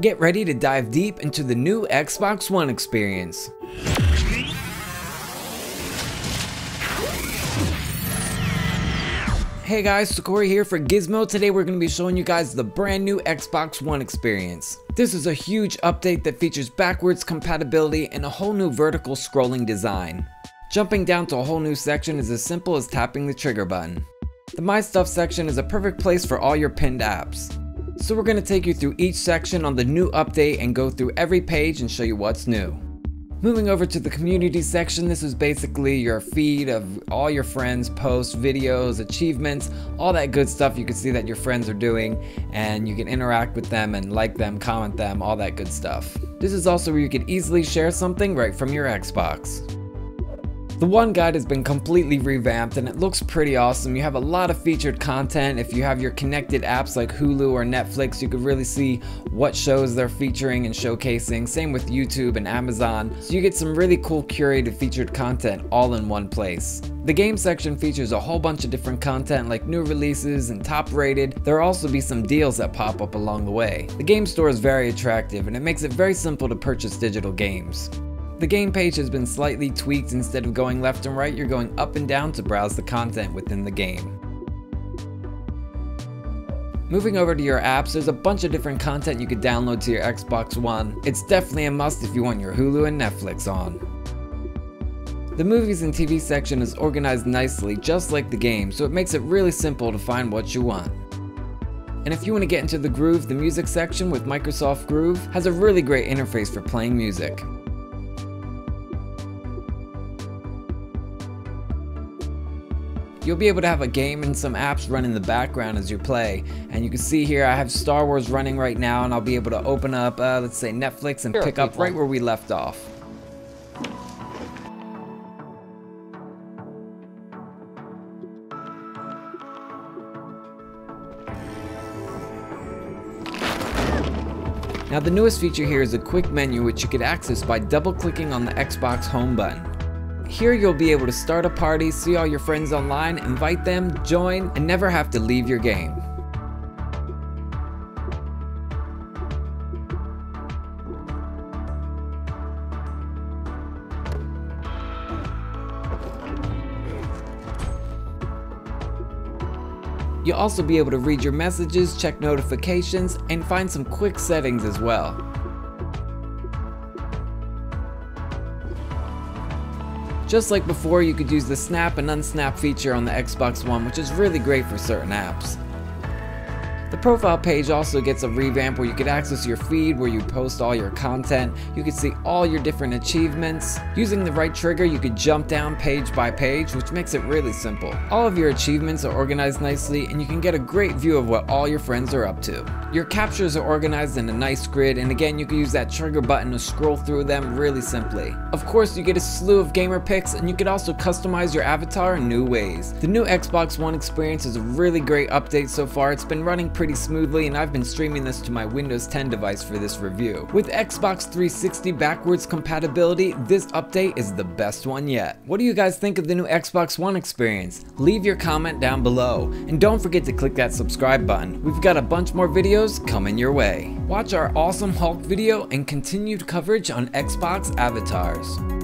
Get ready to dive deep into the new Xbox One experience. Hey guys, Sikora here for Gizmo. Today we're going to be showing you guys the brand new Xbox One experience. This is a huge update that features backwards compatibility and a whole new vertical scrolling design. Jumping down to a whole new section is as simple as tapping the trigger button. The My Stuff section is a perfect place for all your pinned apps. So we're going to take you through each section on the new update and go through every page and show you what's new. Moving over to the community section, this is basically your feed of all your friends' posts, videos, achievements, all that good stuff you can see that your friends are doing and you can interact with them and like them, comment them, all that good stuff. This is also where you can easily share something right from your Xbox. The One Guide has been completely revamped and it looks pretty awesome. You have a lot of featured content. If you have your connected apps like Hulu or Netflix, you could really see what shows they're featuring and showcasing. Same with YouTube and Amazon. So you get some really cool curated featured content all in one place. The game section features a whole bunch of different content like new releases and top rated. There will also be some deals that pop up along the way. The game store is very attractive and it makes it very simple to purchase digital games. The game page has been slightly tweaked instead of going left and right, you're going up and down to browse the content within the game. Moving over to your apps, there's a bunch of different content you could download to your Xbox One. It's definitely a must if you want your Hulu and Netflix on. The movies and TV section is organized nicely just like the game, so it makes it really simple to find what you want. And if you want to get into the groove, the music section with Microsoft Groove has a really great interface for playing music. You'll be able to have a game and some apps run in the background as you play. And you can see here I have Star Wars running right now and I'll be able to open up, uh, let's say Netflix and pick up right where we left off. Now the newest feature here is a quick menu which you could access by double clicking on the Xbox home button. Here you'll be able to start a party, see all your friends online, invite them, join, and never have to leave your game. You'll also be able to read your messages, check notifications, and find some quick settings as well. Just like before, you could use the snap and unsnap feature on the Xbox One, which is really great for certain apps. Profile page also gets a revamp where you can access your feed where you post all your content. You can see all your different achievements. Using the right trigger, you could jump down page by page, which makes it really simple. All of your achievements are organized nicely and you can get a great view of what all your friends are up to. Your captures are organized in a nice grid and again, you can use that trigger button to scroll through them really simply. Of course, you get a slew of gamerpics and you can also customize your avatar in new ways. The new Xbox One experience is a really great update so far. It's been running pretty pretty smoothly and I've been streaming this to my Windows 10 device for this review. With Xbox 360 backwards compatibility, this update is the best one yet. What do you guys think of the new Xbox One experience? Leave your comment down below. And don't forget to click that subscribe button. We've got a bunch more videos coming your way. Watch our awesome Hulk video and continued coverage on Xbox avatars.